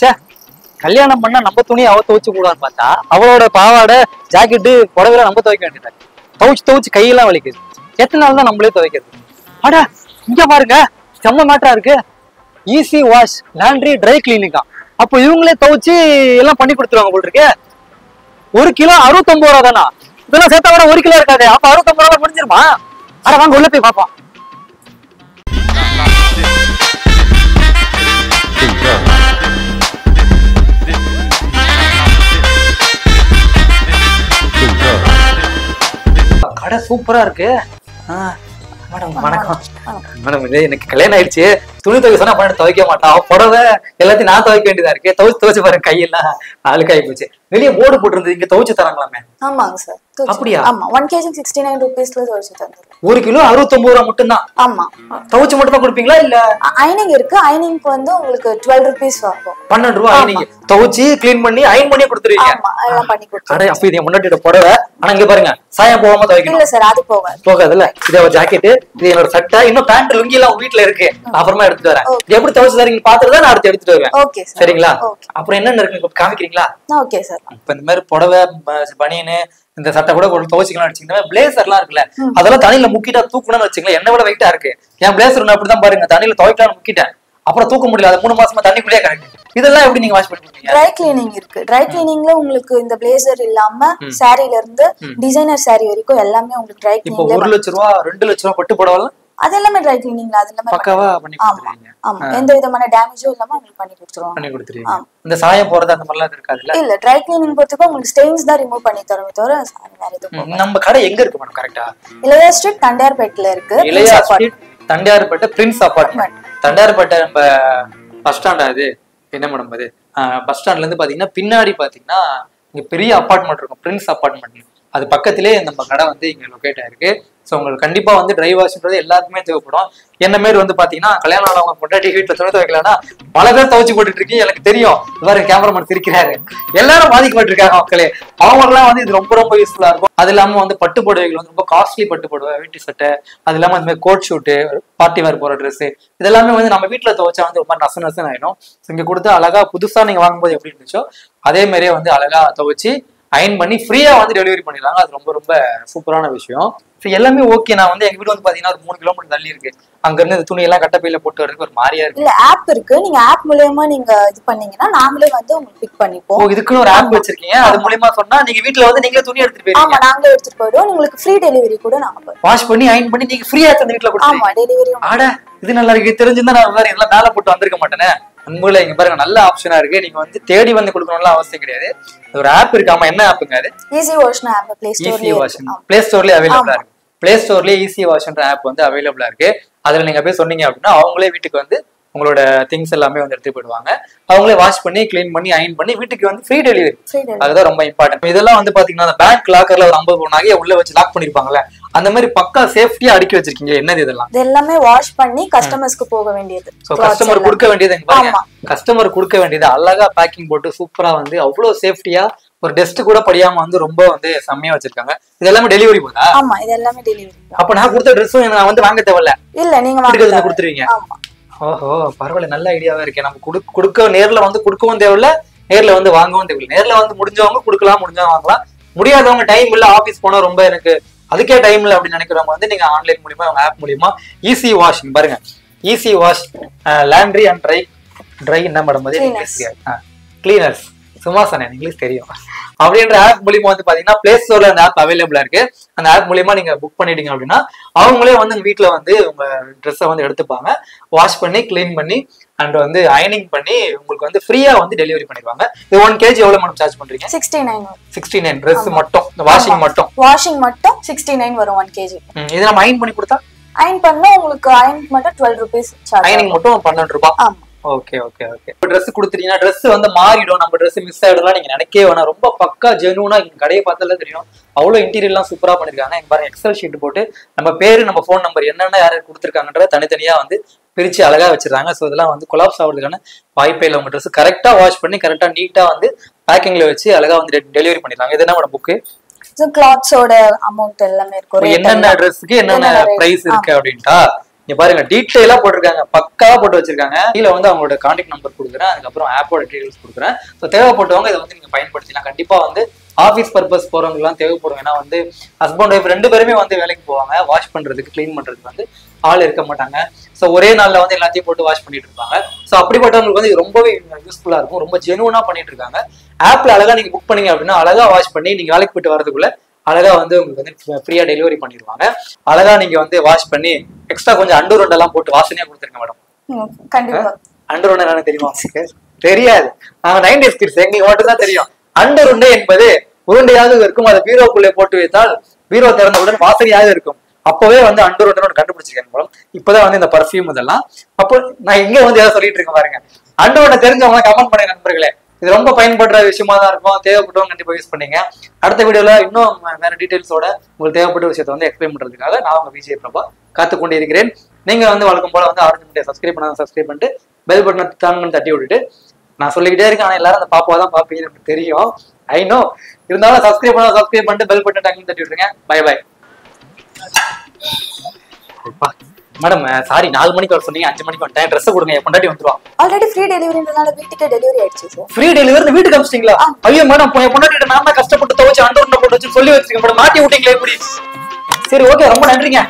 சே கல்யாணம் பண்ணா நம்ம துணியை அவ துவைச்சு கூடான்னு பார்த்தா அவளோட பாவாடை ஜாக்கெட்டு புடவைலாம் நம்ம துவைக்க வேண்டியது துவைச்சு துவைச்சு கையெல்லாம் வலிக்குது. எத்தனை நாள் தான் நம்மளே துவைக்கிறது? அட இங்க பாருங்க செம்ம மேட்டரா இருக்கு. ஈஸி வாஷ் லாண்ட்ரி ட்ரை கிளீனிக்கா அப்போ இவங்களே துவைச்சு எல்லாம் பண்ணி கொடுத்துருவாங்க போல் இருக்கு ஒரு கிலோ அறுபத்தொன்பது ரூபா தானா இதெல்லாம் சேர்த்தா வர ஒரு கிலோ இருக்காது. அப்ப அறுபத்தொன்பது ரூபா முடிஞ்சிருமா? அட வாங்க உள்ள போய் பார்ப்போம். அட சூப்பரா இருக்கு. மேடம் வணக்கம். மேடம் இது எனக்கு கல்யாணம் ஆயிடுச்சு. துணி துவைக்க சொன்னா பண்ண துவைக்க மாட்டான். புடவை எல்லாத்தையும் நான் துவைக்க வேண்டியதா இருக்கு. துவைச்சு துவைச்சு பாருங்க கையெல்லாம் அழுக்காயி போச்சு. வெளியே போர்டு போட்டிருந்தது இங்க துவைச்சு தராங்களாமே? ஆமாங்க சார் அப்படியா? ஆமா ஒன் கேஜி சிக்ஸ்டி நைன் ருபீஸ்ல துவைச்சு தந்துடுறோம் ஒரு கிலோ அறுபத்தொன்பது ரூபா மட்டும்தான்? ஆமா. துவைச்சு மட்டும் தான் கொடுப்பீங்களா இல்ல? ஐனிங் இருக்கு. ஐனிங்க்கு வந்து உங்களுக்கு டுவெல் ருபீஸ் வாங்கும். பன்னெண்டு ரூபா நீங்க துவைச்சு கிளீன் பண்ணி அயன் பண்ணி கொடுத்துருவீங்க. ஆமா அதெல்லாம் பண்ணி கொடுத்துருவோம் அட அப்ப இது முன்னாடி புடவை. ஆனா இங்க பாருங்க சாயம் போகாம துவைக்கணும். இல்ல சார் அது போகாது. போகாதுல்ல? இது ஒரு ஜாக்கெட் இது என்னோட சட்டை. இன்னும் பேண்ட் லுங்கி எல்லாம் வீட்ல இருக்கு. அப்புறமா எடுத்துட்டு வரேன். எப்படி துவைச்சு தரீங்க? பாத்துட்டு தான் நான் அடுத்து எடுத்துட்டு வருவேன். சரிங்களா? அப்புறம் என்னென்ன இருக்கு? காமிக்கிறீங்களா? ஓகே சார் இப்ப இந்த மாதிரி புடவை பனியனு இந்த சட்டை கூட துவைச்சிக்கலாம் வச்சுக்கோங்க பிளேசர் எல்லாம் இருக்குல்ல அதெல்லாம் தண்ணியில முக்கிட்டா தூக்கணும்னு வச்சுங்களேன் என்ன விட வெயிட்டா இருக்கு. என் பிளேசர் நான் அப்படிதான் பாருங்க தண்ணியில துவைக்கலாம்னு முக்கிட்டேன். அப்புறம் தூக்க முடியல அது மூணு மாசமா தண்ணிக்குள்ளேயே கிடக்கு. இதெல்லாம் எப்படி நீங்க வாஷ் பண்ணி கொடுப்பீங்க ட்ரை கிளீனிங் இருக்கு ட்ரை கிளீனிங்ல உங்களுக்கு இந்த பிளேசர் இல்லாம சாரில இருந்து டிசைனர் சாரி வரைக்கும் எல்லாமே உங்களுக்கு ட்ரை இப்போ கிளீனிங்ல ஒரு லட்ச ரூபா ரெண்டு லட்ச ரூபா பட்டு புடவெல்லாம் அது எல்லாமே ட்ரை கிளீனிங்ல அது எல்லாமே பக்காவா பண்ணி கொடுத்துருவீங்க. ஆமா எந்த விதமான டேமேஜும் இல்லாம உங்களுக்கு பண்ணி கொடுத்துருவாங்க. பண்ணி கொடுத்துருவீங்க. இந்த சாயம் போறது அந்த மாதிரிலாம் இருக்காதுல்ல? இல்ல ட்ரை கிளீனிங் பொறுத்துக்கும் உங்களுக்கு ஸ்டெயின்ஸ் தான் ரிமூவ் பண்ணி தருமே தவிர வேற எதுவும் நம்ம கடை எங்க இருக்கு மேடம் கரெக்டா இளையா ஸ்ட்ரீட் தண்டையார்பேட்ல இருக்கு. இளையா. Street Tondiarpet prince apartment Tondiarpet நம்ம பஸ் ஸ்டாண்டா இது என்ன மேடம் அது? பஸ் ஸ்டாண்ட்ல இருந்து பாத்தீங்கன்னா பின்னாடி பாத்தீங்கன்னா இங்க பெரிய அபார்ட்மெண்ட் இருக்கும் பிரின்ஸ் அபார்ட்மெண்ட் அது பக்கத்திலே நம்ம கடை வந்து இங்க லொக்கேட் ஆயிருக்கு. ஸோ உங்களுக்கு கண்டிப்பாக வந்து ட்ரை வாஷ்ன்றது எல்லாருக்குமே தேவைப்படும். என்ன மாரி வந்து பார்த்தீங்கன்னா கல்யாணம் ஆனவங்க பொண்டாட்டி வீட்டில் துணி துவைக்கலன்னா பல பேர் துவைச்சு போட்டுட்டு இருக்கீங்க எனக்கு தெரியும். இவரு கேமராமேன் சிரிக்கிறாரு. எல்லாரும் பாதிக்கப்பட்டிருக்காங்க மக்களே. அவங்களாம் வந்து இது ரொம்ப ரொம்ப யூஸ்ஃபுல்லாக இருக்கும். அது இல்லாமல் வந்து பட்டு புடவைகள் வந்து ரொம்ப காஸ்ட்லி பட்டு புடவை வீட்டு சட்டை அது இல்லாமல் இந்தமாதிரி கோட் ஷூட்டு பார்ட்டி வேர் போகிற ட்ரெஸ்ஸு இதெல்லாமே வந்து நம்ம வீட்டில் துவைச்சா வந்து ரொம்ப நச நசன்னு ஆயிடும். இங்கே கொடுத்து அழகா புதுசாக நீங்கள் வாங்கும்போது எப்படி இருந்துச்சோ அதே மாதிரியே வந்து அழகா துவைச்சு அயன் பண்ணி ஃப்ரீயா வந்து டெலிவரி பண்ணிடுறாங்க அது ரொம்ப ரொம்ப சூப்பரான விஷயம். ஸோ எல்லாமே ஓகே நான் வந்து எங்க வீடு வந்து பாத்தீங்கன்னா ஒரு மூணு கிலோமீட்டர் தள்ளி இருக்கு. அங்க இருந்து இந்த துணி எல்லாம் கட்டப்பையில போட்டு வரதுக்கு ஒரு மாதிரியா இருக்கு. இல்ல ஆப் இருக்கு. நீங்க ஆப் மூலியமா நீங்க இது பண்ணீங்கன்னா நாங்களே வந்து உங்களுக்கு பிக் பண்ணிப்போம். இதுக்குன்னு ஒரு ஆப் வச்சிருக்கீங்க. அது மூலியமா சொன்னா நீங்க வீட்டுல வந்து நீங்களே துணி எடுத்துட்டு ஆமா போயிருக்கீங்க நாங்களே எடுத்துட்டு போயிடுவோம். உங்களுக்கு ஃப்ரீ டெலிவரி கூட நாங்க வாஷ் பண்ணி அயன் பண்ணி நீங்க ஃப்ரீயா தந்து வீட்டுல கொடுத்துருவீங்க. ஆமா டெலிவரியும் ஆட இது நல்லா இருக்கு. தெரிஞ்சிருந்தா நான் வேற இதெல்லாம் மேல போட்டு வந்திருக்க மாட்டேனே. உண்மையில இங்க பாருங்க நல்ல ஆப்ஷனா இருக்கு. நீங்க வந்து தேடி வந்து கொடுக்கணும்லாம் அவசியம் கிடையாது. ஒரு ஆப் இருக்கு. ஆமா என்ன ஆப்புங்க அது? ஈஸி வாஷ்னு ஆப் பிளே ஈஸி ஸ்டோர்லயே வாஷ் பிளே ஸ்டோர்லயே அவைலபிளா இருக்கு. பிளே ஸ்டோர்லயே ஈஸி வாஷ்ன்ற ஆப் வந்து அவைலபிளா இருக்கு. அதுல நீங்க போய் சொன்னீங்க அப்படின்னா அவங்களே வீட்டுக்கு வந்து உங்களோட திங்ஸ் எல்லாமே வந்து எடுத்து போயிடுவாங்க. அவங்களே வாஷ் பண்ணி க்ளீன் பண்ணி அயன் பண்ணி வீட்டுக்கு வந்து ஃப்ரீ டெலிவரி அதுதான் ரொம்ப இம்பார்ட்டன்ட் இதெல்லாம் வந்து பாத்தீங்கன்னா பேங்க் லாக்கர்ல ஒரு ஐம்பது பவுன் நகையை உள்ள வச்சு லாக் பண்ணிருப்பாங்கல்ல அந்த மாதிரி பக்கா சேஃப்டியா அடுக்கி வச்சிருக்கீங்க என்னது இதெல்லாம்? இது எல்லாமே வாஷ் பண்ணி கஸ்டமர்ஸ்க்கு போக வேண்டியது. So customer. கொடுக்க வேண்டியது. கஸ்டமர் கொடுக்க வேண்டியது அழகா பேக்கிங் போட்டு சூப்பரா வந்து அவ்வளவு சேஃப்டியா ஒரு டெஸ்ட் கூட படியாம வந்து ரொம்ப வந்து செம்மையா வச்சிருக்காங்க. இது எல்லாமே டெலிவரி போதா? ஆமா இது எல்லாமே டெலிவரி அப்ப நான் கொடுத்த ட்ரெஸ்ஸும் நான் வந்து வாங்க தேவையில்ல. இல்ல நீங்க வாங்க கொடுத்துருவீங்க. ஆமா. ஓஹோ பரவாயில்ல நல்ல ஐடியாவா இருக்கே. நம்ம குடு கொடுக்க நேர்ல வந்து கொடுக்கவும் தேவையில்ல நேர்ல வந்து வாங்கவும் தேவையில்ல. நேர்ல வந்து முடிஞ்சவங்க கொடுக்கலாம் முடிஞ்சவங்க வாங்கலாம். முடியாதவங்க டைம் இல்ல ஆபீஸ் போனா ரொம்ப எனக்கு அதுக்கே டைம் இல்ல அப்படின்னு நினைக்கிறவங்க வந்து நீங்க ஆன்லைன் மூலியமா உங்க ஆப் மூலியமா ஈஸி வாஷ் பாருங்க. Easy Wash laundry and dry dry என்ன மேடம் அது. கிளீனர்ஸ் சும்மா சொன்னேன் இங்கிலீஷ் தெரியும். அப்படின்ற ஆப் மூலியமா வந்து பாத்தீங்கன்னா பிளே ஸ்டோர்ல அந்த ஆப் அவைலபிளா இருக்கு. அந்த ஆப் மூலியமா நீங்க புக் பண்ணிட்டீங்க அப்படின்னா அவங்களே வந்து உங்க வீட்ல வந்து உங்க ட்ரெஸ்ஸை வந்து எடுத்துப்பாங்க. வாஷ் பண்ணி க்ளீன் பண்ணி அண்ட் வந்து அயனிங் பண்ணி உங்களுக்கு வந்து ஃப்ரீயா வந்து டெலிவரி பண்ணிடுவாங்க. இது ஒன் கேஜி எவ்வளவு மேடம் சார்ஜ் பண்றீங்க? Sixty nine sixty nine dress மட்டும் வாஷிங் மட்டும். வாஷிங் மட்டும் சிக்ஸ்டி நைன் வரும் ஒன் கேஜி இது நம்ம அயன் பண்ணி கொடுத்தா? அயன் பண்ணா உங்களுக்கு அயன் மட்டும் டுவெல் ருபீஸ் அயனிங் மட்டும் பன்னெண்டு ரூபாய். ஆமா. ஓகே ஓகே ஓகே இப்போ ட்ரெஸ் கொடுத்துட்டீங்கன்னா ட்ரெஸ் வந்து மாறிடும். நம்ம ட்ரெஸ் மிஸ் ஆயிடும்லாம் நீங்க நினைக்கவே வேணாம். ரொம்ப பக்கா ஜெனுவனா இங்க கடையை பார்த்தாலே தெரியும். அவ்வளோ இன்டீரியர்லாம் சூப்பரா பண்ணிருக்காங்க இங்க பாருங்க எக்ஸல் ஷீட் போட்டு நம்ம பேரு நம்ம ஃபோன் நம்பர் என்னென்ன யார் கொடுத்துருக்காங்கன்றத தனித்தனியா வந்து பிரிச்சு அழகா வச்சிருக்காங்க. ஸோ இதெல்லாம் வந்து கொலாப்ஸ் ஆகுறதுக்கான வாய்ப்பே இல்லை உங்க ட்ரெஸ் கரெக்டா வாஷ் பண்ணி கரெக்டா நீட்டா வந்து பேக்கிங்ல வச்சு அழகா வந்து டெலிவரி பண்ணிடுறாங்க இது என்ன புக்கு கிளாத்ஸோட அமௌண்ட் எல்லாமே இருக்கும் என்னென்ன. ட்ரெஸ்க்கு என்னென்ன? பிரைஸ் இருக்கு அப்படின்ட்டா? இங்க பாருங்க டீட்டெயிலா போட்டிருக்காங்க. பக்காவா போட்டு வச்சிருக்காங்க. கீழே வந்து அவங்களோட கான்டாக்ட் நம்பர் கொடுக்குறேன். அதுக்கப்புறம் ஆப்போட டீடைல்ஸ் கொடுக்குறேன். ஸோ தேவைப்பட்டவங்க இதை வந்து நீங்க பயன்படுத்தினா கண்டிப்பா வந்து ஆஃபீஸ் பர்பஸ் போறவங்கலாம் தேவைப்படும். ஏன்னா வந்து ஹஸ்பண்ட் ஒய்ஃப் ரெண்டு பேருமே வந்து வேலைக்கு போவாங்க. வாஷ் பண்றதுக்கு க்ளீன் பண்றதுக்கு வந்து ஆள் இருக்க மாட்டாங்க. ஸோ ஒரே நாளில் வந்து எல்லாத்தையும் போட்டு வாஷ் பண்ணிட்டு இருப்பாங்க. ஸோ அப்படிப்பட்டவங்களுக்கு வந்து ரொம்பவே யூஸ்ஃபுல்லாக இருக்கும். ரொம்ப ஜெனுவனாக பண்ணிட்டு இருக்காங்க. ஆப்ல அழகா நீங்க புக் பண்ணீங்க அப்படின்னா அழகா வாஷ் பண்ணி நீங்க வேலைக்கு போயிட்டு வரதுக்குள்ள அழகா வந்து உங்களுக்கு வந்து ஃப்ரீயா டெலிவரி பண்ணிடுவாங்க அழகா நீங்க வந்து வாஷ் பண்ணி எக்ஸ்ட்ரா கொஞ்சம் அண்டு ரொண்டெல்லாம் போட்டு வாசனையா கொடுத்துருங்க மேடம் கண்டிப்பா. அண்டர் உண்டை என்னன்னு தெரியுமா தெரியாது. நாங்க நைன்டி கிட்ஸ் எங்களுக்கு மட்டும் தான் தெரியும். அண்டர் உண்டை என்பது உருண்டையாக இருக்கும் அதை பீரோக்குள்ளே போட்டு வைத்தால் பீரோ திறந்தவுடன் வாசனையாக இருக்கும். அப்பவே வந்து அண்டர் உண்டை கண்டுபிடிச்சிருக்கேன் மேடம் இப்பதான் வந்து இந்த பர்ஃபியூம் இதெல்லாம். அப்போ நான் இங்க வந்து ஏதாவது சொல்லிட்டு இருக்கேன் பாருங்க. அண்டர் உண்டை தெரிஞ்சவங்க கமெண்ட் பண்ணுங்க நண்பர்களே. இது ரொம்ப பயன்படுற விஷயமா தான் இருக்கும். தேவைப்பட்டவங்க கண்டிப்பா யூஸ் பண்ணீங்க. அடுத்த வீடியோல இன்னும் வேற டீடைல்ஸோட உங்களுக்கு தேவைப்பட்ட விஷயத்தை வந்து எக்ஸ்பிளைன் பண்றதுக்காக நான் உங்க விஜய் பிரபா காத்து கொண்டு இருக்கிறேன் நீங்க வந்து வழக்கம் போல வந்து ஆரஞ்சு மீடியா சப்ஸ்கிரைப் பண்ணாத சப்ஸ்கிரைப் பண்ணிட்டு பெல் பட்டனை தாங்கன்னு தட்டி விட்டுட்டு நான் சொல்லிக்கிட்டே இருக்கேன். ஆனா எல்லாரும் அந்த பாப்பாவை தான் பார்ப்பீங்க எனக்கு தெரியும். ஐ நோ இருந்தாலும் சப்ஸ்கிரைப் பண்ண சப்ஸ்கிரைப் பண்ணிட்டு பெல் பட்டன் டக்குன்னு தட்டி விட்டுருங்க. பை பை மேடம் சாரி நாலு மணிக்கு வர சொன்னீங்க அஞ்சு மணிக்கு வந்துட்டேன். ட்ரெஸ் கொடுங்க என் பொண்டாட்டி வந்துருவான் ஆல்ரெடி ஃப்ரீ டெலிவரின்றதுனால வீட்டுக்கே டெலிவரி ஆயிடுச்சு சார் ஃப்ரீ டெலிவரி வீட்டுக்கு அமிச்சிட்டீங்களா ஐயோ மேடம் என் பொண்டாட்டி நான் தான் கஷ்டப்பட்டு துவச்சு அண்டர் போட்டு வச்சு சொல்லி வச்சிருக்கேன். மேடம் மாட்டி விட்டீங்களே எப்படி? சரி ஓகே ரொம்ப நன்றிங்க.